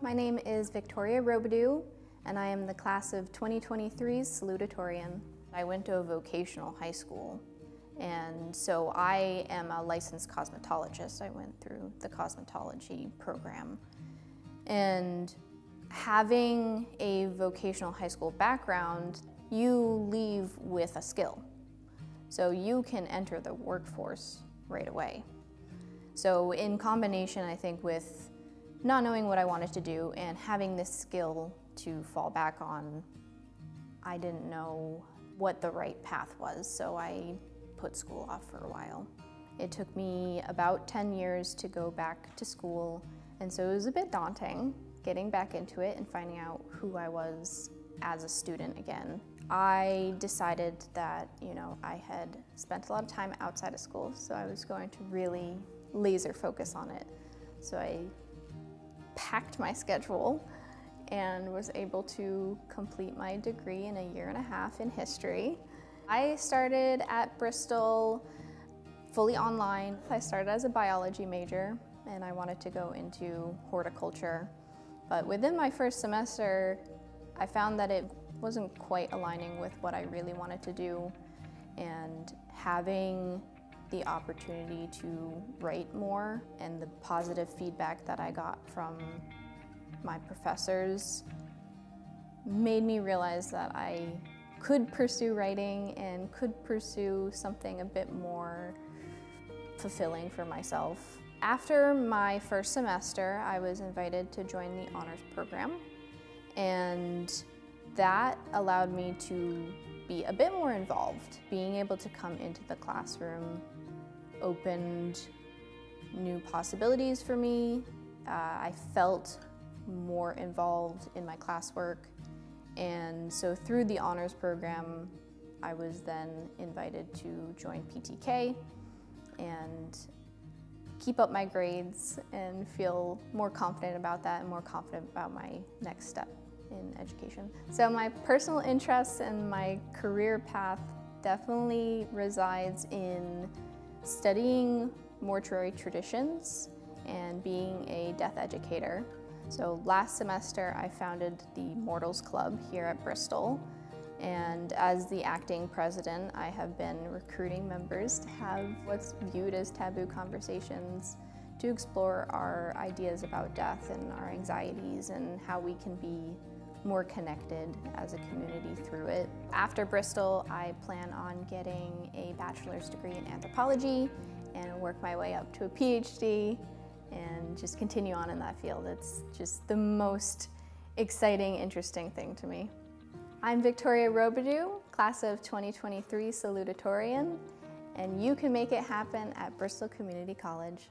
My name is Victoria Robidoux, and I am the class of 2023's salutatorian. I went to a vocational high school, and so I am a licensed cosmetologist. I went through the cosmetology program. And having a vocational high school background, you leave with a skill. So you can enter the workforce right away. So in combination, I think with not knowing what I wanted to do and having this skill to fall back on, I didn't know what the right path was, so I put school off for a while. It took me about 10 years to go back to school, and so it was a bit daunting getting back into it and finding out who I was as a student again. I decided that, you know, I had spent a lot of time outside of school, so I was going to really laser focus on it. So I packed my schedule and was able to complete my degree in a year and a half in history. I started at Bristol fully online. I started as a biology major and I wanted to go into horticulture. But within my first semester, I found that it wasn't quite aligning with what I really wanted to do and having the opportunity to write more and the positive feedback that I got from my professors made me realize that I could pursue writing and could pursue something a bit more fulfilling for myself. After my first semester, I was invited to join the honors program and that allowed me to be a bit more involved. Being able to come into the classroom opened new possibilities for me. Uh, I felt more involved in my classwork. And so through the honors program, I was then invited to join PTK and keep up my grades and feel more confident about that and more confident about my next step in education. So my personal interests and my career path definitely resides in studying mortuary traditions and being a death educator. So last semester I founded the Mortals Club here at Bristol and as the acting president I have been recruiting members to have what's viewed as taboo conversations to explore our ideas about death and our anxieties and how we can be more connected as a community through it. After Bristol, I plan on getting a bachelor's degree in anthropology and work my way up to a PhD and just continue on in that field. It's just the most exciting, interesting thing to me. I'm Victoria Robidoux, class of 2023 salutatorian, and you can make it happen at Bristol Community College.